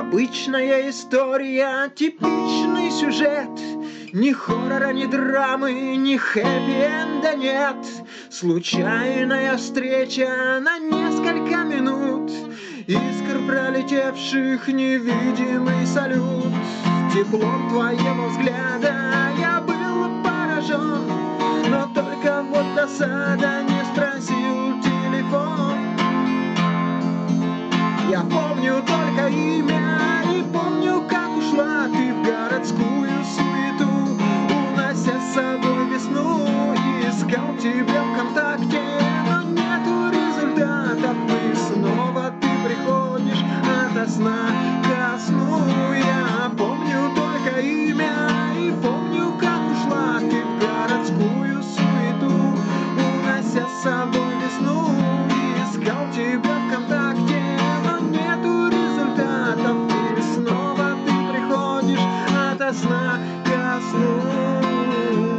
Обычная история, типичный сюжет. Ни хоррора, ни драмы, ни хэппи-энда нет. Случайная встреча на несколько минут. Искр пролетевших невидимый салют. Теплом твоего взгляда я был поражен. Но только вот досада не спросил телефон. Я помню только имя Тебя ВКонтакте, но нету результатов И снова ты приходишь ото сна ко сну Я. Помню только имя и помню, как ушла ты в городскую суету. Унося с собой весну Искал тебя ВКонтакте, но нету результатов И снова ты приходишь ото сна ко сну